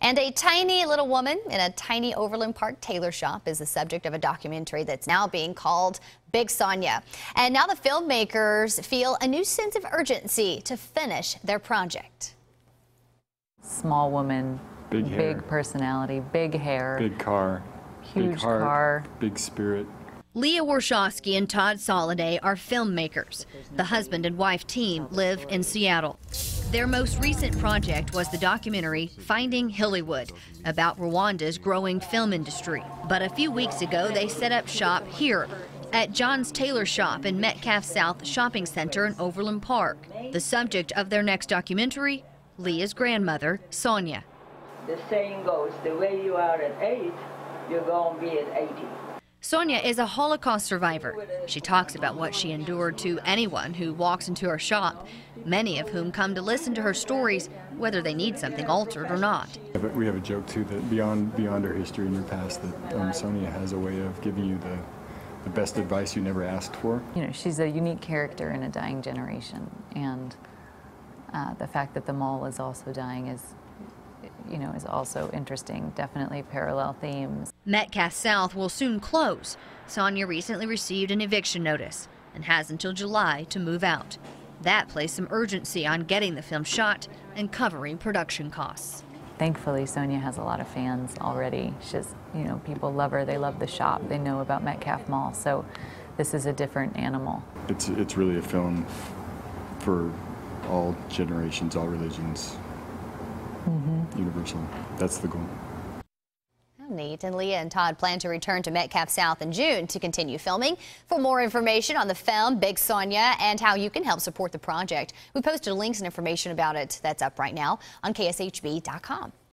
And a tiny little woman in a tiny Overland Park tailor shop is the subject of a documentary that's now being called Big Sonia. And now the filmmakers feel a new sense of urgency to finish their project. Small woman, Big hair. big personality, big hair, Big car. Huge big heart, car. Big spirit. Leah Warshawski and Todd Soliday are filmmakers. The husband and wife team live in Seattle. Their most recent project was the documentary Finding Hillywood about Rwanda's growing film industry. But a few weeks ago, they set up shop here at John's Tailor Shop in Metcalf South Shopping Center in Overland Park. The subject of their next documentary, Leah's grandmother, Sonia. The saying goes, the way you are at eight, you're going to be at 80. Sonia is a Holocaust survivor. She talks about what she endured to anyone who walks into her shop, many of whom come to listen to her stories, whether they need something altered or not. Yeah, But we have a joke too that beyond beyond her history and her past, that um, Sonia has a way of giving you the the best advice you never asked for. you know, she's a unique character in a dying generation, and uh, the fact that the mall is also dying is, you know, is also interesting. Definitely parallel themes. Metcalf South will soon close. Sonia recently received an eviction notice and has until July to move out. That placed some urgency on getting the film shot and covering production costs. Thankfully, Sonia has a lot of fans already. She's, you know, people love her. They love the shop. They know about Metcalf Mall. So, this is a different animal. It's it's really a film for all generations, all religions, Mm-hmm. universal. That's the goal. How neat. And Leah and Todd plan to return to Metcalf South in June to continue filming. For more information on the film Big Sonia and how you can help support the project, we posted links and information about it that's up right now on KSHB.com.